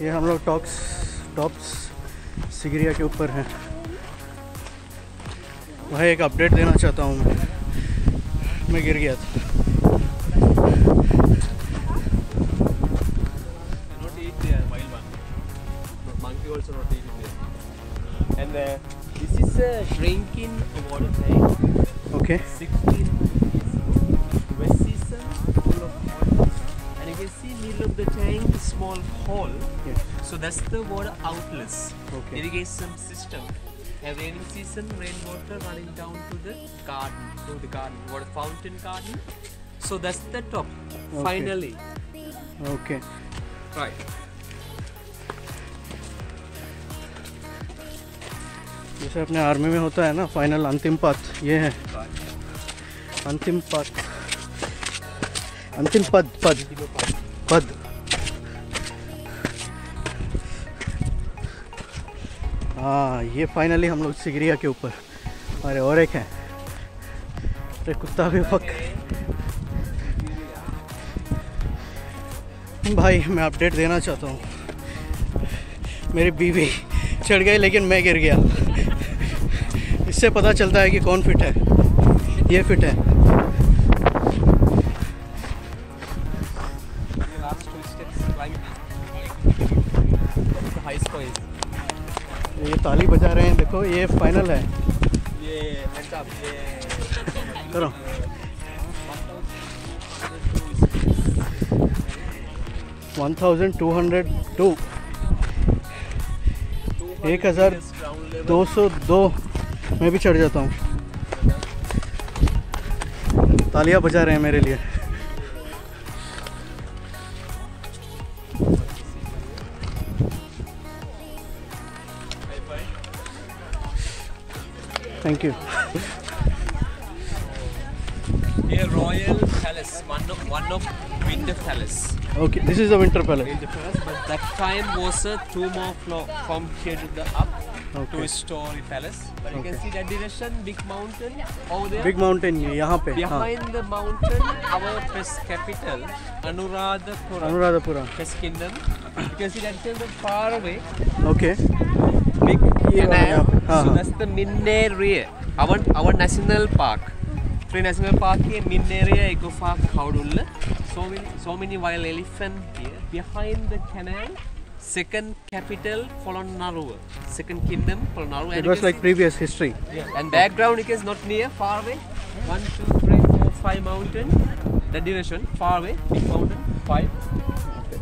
ये हम लोग टॉक्स टॉप्स सिगरिया के ऊपर हैं। वहाँ एक अपडेट देना चाहता हूँ मैं। मैं गिर गया था। Okay. The tank small hole. So that's the water outlets. Okay. Irrigation system. And raining season, rainwater running down to the garden, to the garden, water fountain garden. So that's the top. Okay. Finally. Okay Right. जैसे अपने army में होता है ना final अंतिम पथ ये है अंतिम पद अंतिम पद पद पद हाँ ये फाइनली हम लोग सिगरिया के ऊपर। अरे, और एक है। अरे, कुत्ता भी फक भाई, मैं अपडेट देना चाहता हूँ। मेरी बीवी चढ़ गई, लेकिन मैं गिर गया। इससे पता चलता है कि कौन फिट है। ये फिट है। ये ताली बजा रहे हैं देखो ये फाइनल है. Yeah. करो one thousand two hundred to एक हज़ार दो सौ दो मैं भी चढ़ जाता हूँ तालियाँ बजा रहे हैं मेरे लिए thank you Yeah, Royal Palace, one of one of Winter Palace. Okay this is the winter palace Winter Palace, but that time was a two more floor from here to the up, Okay. two-story palace. But you Okay. can see that direction, big mountain over there. Big mountain ये यहाँ पे हाँ Behind the mountain, our first capital, Anuradhapura, Anuradhapura first kingdom. You can see that kingdom far away. Okay සුදස්ත Minneriya අව අව national park ්‍රී national පාකේ මින්නේරිය එකෆාක් Kaudulla සෝමිනි wild elephant behind the canal second capital Polonnaruwa. Second kingdom Polonnaruwa. It was like previous history. Yeah. and background it is not near far away. One two three four five mountain. That direction far away. Big mountain five.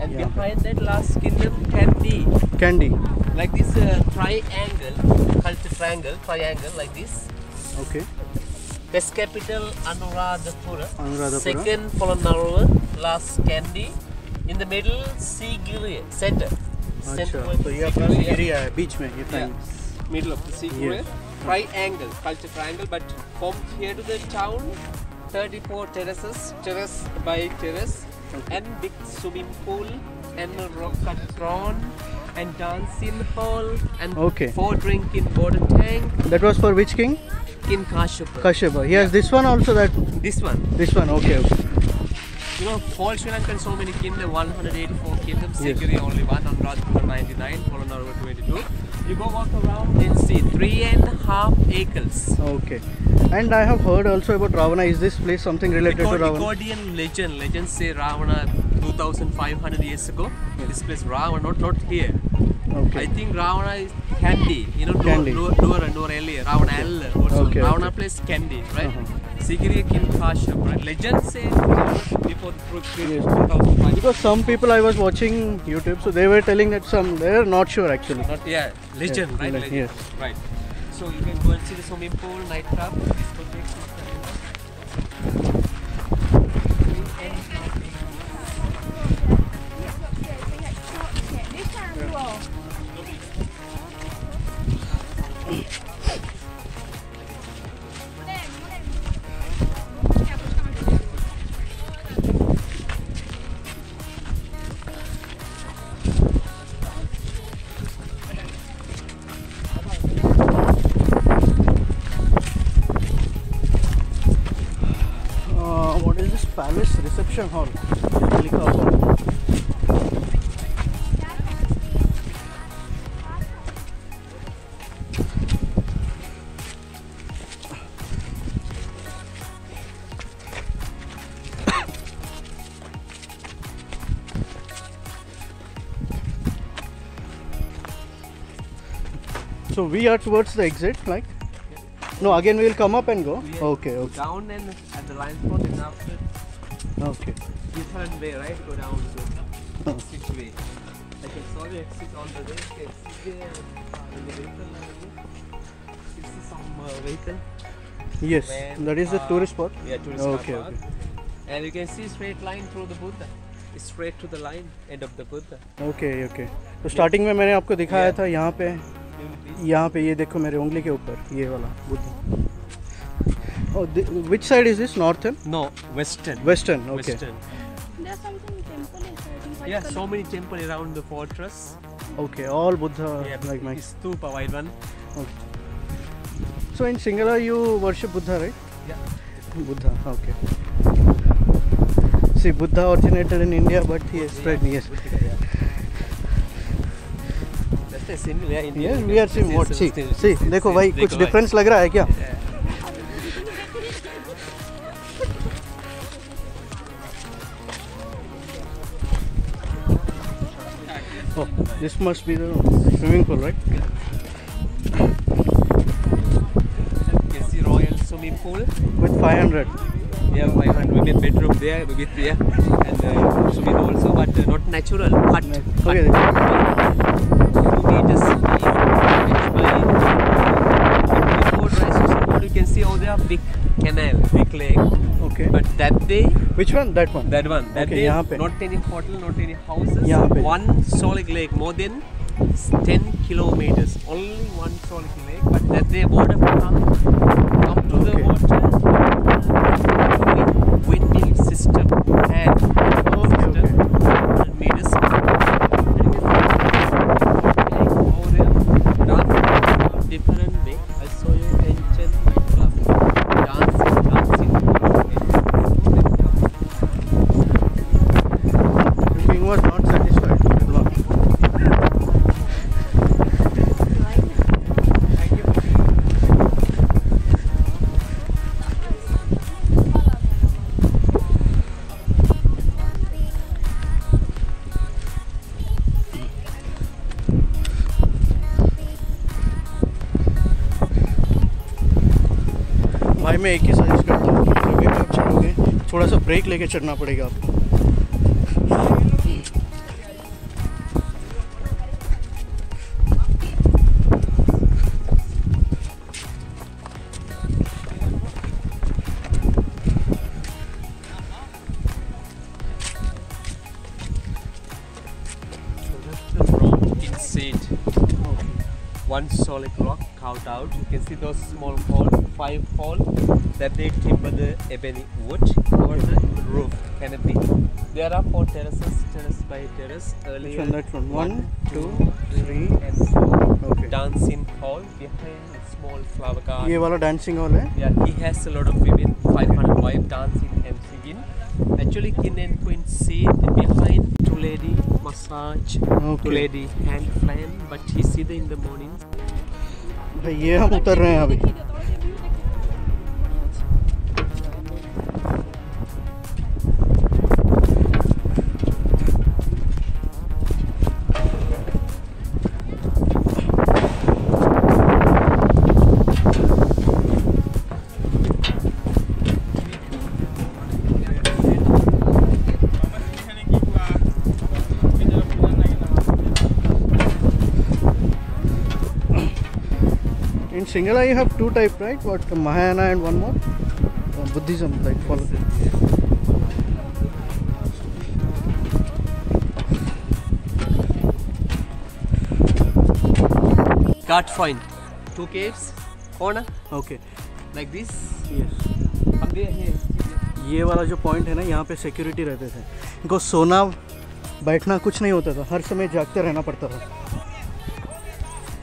And yeah. behind that last kingdom Kandy. Kandy. like this uh, triangle, called triangle, triangle like this. Okay. Best capital Anuradhapura. Anuradhapura. Second Polonnaruwa. last Kandy. In the middle Sigiri center. Center. So you are from area beach में ये yeah. Middle of the Sigiri. Yes. Triangle, culture triangle, but from here to the town, 34 terraces, terrace by terrace, okay. and big swimming pool, and rock cut prawn, and dance in hall and okay. four drink in water tank. That was for which king? King Kashyapa. Kashyapa. Yes, yeah. this one also that. This one. This one. Okay. okay. You know, Paul Sri Lankan so many kingdoms, 184 kingdoms, yes. Sikiri only one, Anuradhapura 99, Polonarva 22. You go walk around and see three and a half acres. Okay. And I have heard also about Ravana. Is this place something related to Ravana? Nicodian legend. Legends say Ravana 2500 years ago. This place Ravana, not not here. I think Ravana is Candy. You know, Kandy. Dora, Dora, Dora earlier. Ravana L. Also. Okay, Ravana okay. place Candy, right? Uh-huh. Sigiriya King Kashyap, right? Legends say before Yes. 2005. Because some people I was watching YouTube, so they were telling that some they are not sure actually. Not yeah, legend, Yeah, right? le- Legend. yes. Right. So you can go and see the swimming pool, nightclub, reception hall. Click. So we are towards the exit, like? No, again we will come up and go. Okay, okay. Down and at the line spot and after okay. different way, right? Go down to Oh. six way. Like a sorry exit on the way. Okay, exit there. In the vehicle. This is some uh, vehicle. Yes, When, that is the uh, tourist spot. Yeah, tourist Okay, car park. And you can see straight line through the Buddha. Straight to the line, end of the Buddha. Okay okay तो starting में मैंने आपको दिखाया Yeah. था यहाँ पे You यहाँ पे ये देखो मेरे उंगली के ऊपर ये वाला Buddha Oh, the, which side is this? Northern? No, western. Western. Okay. Western. There's something temple is there in Yeah, so many temple around the fortress. Okay. All Buddha yeah, like my. stupa wide one. So in Singhala you worship Buddha, right? Yeah. Buddha. Okay. See, Buddha originated in India, but he spread. Yeah, Yes. That's the same. Yeah, India. Yes, we are seeing what. See, see. देखो भाई कुछ difference लग रहा है क्या? Oh, this must be the swimming pool, right? Can see royal swimming pool. With 500. Yeah, 500 women bedroom there with yeah, and uh, swimming also, but uh, not natural. Hut. Okay. Two meters Which one? That one. that one, that Okay, day, not any hotel, not any houses. यहाँ One solid lake, more than 10 kilometers. Only one solid lake. But that they water come, come to the water. भाई मैं एक ही suggest करता हूँ कि भी आप चढ़ोगे थोड़ा सा ब्रेक लेके चढ़ना पड़ेगा आपको. One solid rock carved out. You can see those small hole, five hole that they timber the ebony wood over the roof canopy. There are four terraces, terrace by terrace. Which Earlier, one? That one. One, two, three, and four. Okay. Dancing hall behind small flower garden. ये वाला dancing hall है Yeah, he has a lot of women, 500 wife dancing and singing. Actually, king and queen sit behind two lady massage, two Okay. lady hand flame, but he sit in the morning. भाई ये हम उतर रहे हैं अभी In Singhala you have two type, right? What Mahayana and one more? Uh, Buddhism, like follow. Got fine. Two caves, corner, Okay. like this. Yes. Here. ये वाला जो पॉइंट है ना यहाँ पे सिक्योरिटी रहते थे इनको सोना बैठना कुछ नहीं होता था हर समय जागते रहना पड़ता था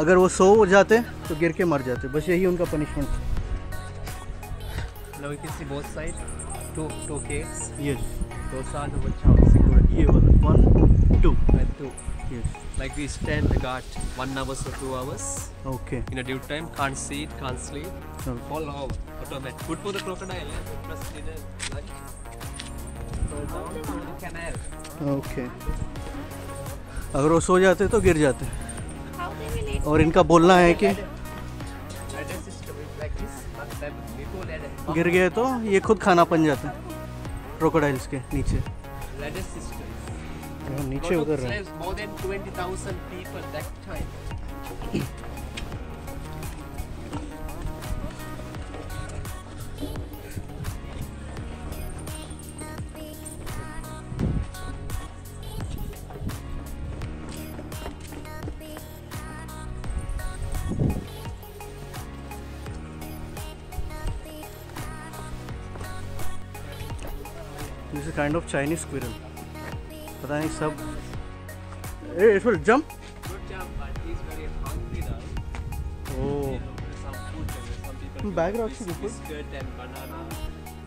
अगर वो सो जाते तो गिर के मर जाते बस यही उनका पनिशमेंट था both sides. Two, two caves. Yes Those the watch out security. ये वाला one And two. Yes Like we stand the guard one hours or two hours. Okay In a due time, can't see it, can't sleep. Fall over. Automatic. Good for the crocodile. Eh? Plus dinner, lunch. Okay अगर वो सो जाते तो गिर जाते और इनका बोलना है कि गिर गए तो ये खुद खाना बन जाते हैं क्रोकोडाइल्स के नीचे। हाँ, नीचे उधर काइंड ऑफ़ चाइनीज़ स्क्विरल पता नहीं सब it will jump banana.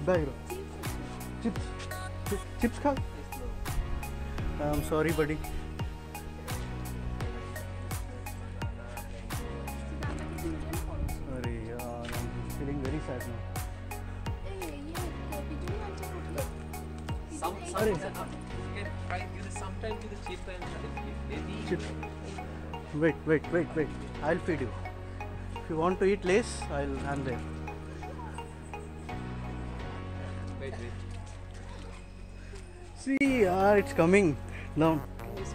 Bag chips chips खा I am sorry buddy Wait, wait, wait, wait. I'll feed you. If you want to eat less, I'll I'm there. wait, wait. See, ah, it's coming down. It's.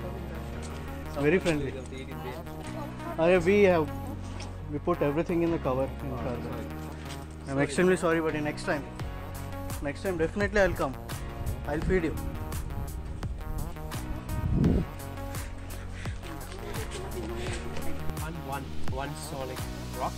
Very friendly. of the eating bait. Uh, we have we put everything in the cover. In Oh, car. I'm extremely sorry, buddy. Next time, next time definitely I'll come. I'll feed you. one, one solid rock.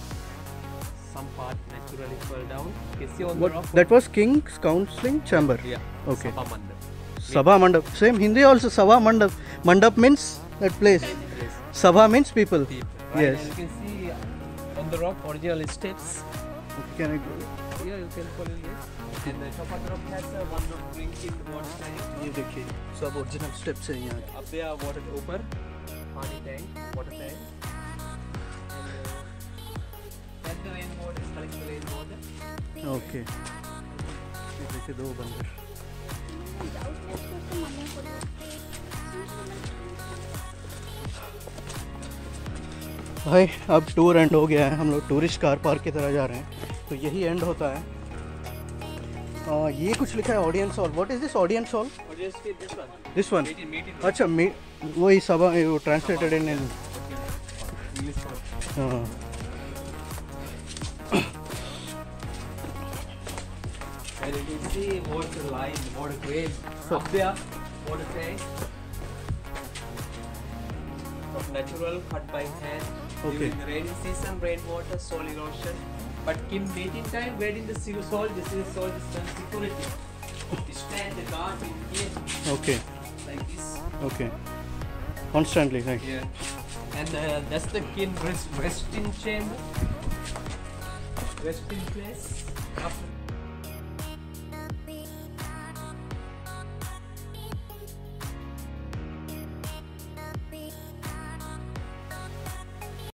Some part naturally fell down. You see on What? the rock? That was King's Counseling Chamber. Yeah. Okay. Sabha Mandap. Sabha Mandap. Same Hindi also. Sabha Mandap. Mandap means that place. Yes. Sabha means people. People, right? Yes. And you can see uh, on the rock original steps. Can I go? Yeah, you can follow this. And the top of the rock has a one rock drinking water tank. ये देखिए सब original steps हैं यहाँ के। Up there, water ऊपर पानी tank, water tank. Okay देखिए दो बंदर भाई अब टूर एंड हो गया है। हम लोग टूरिस्ट कार पार्क की तरह जा रहे हैं। तो यही एंड होता है। आ, ये कुछ लिखा है audience hall what is this audience hall. This one. अच्छा वही सब ट्रांसलेटेड इन one. हाँ। And you can see what's the line, what a up there, natural cut by hand okay. during the rainy season, rainwater, soil erosion. But keep waiting time, where in the soil, this is soil distance security. Stand the garden here. Okay. Like this. Okay. Constantly, like. Yeah. And uh, that's the kin rest, resting chamber. Resting place. After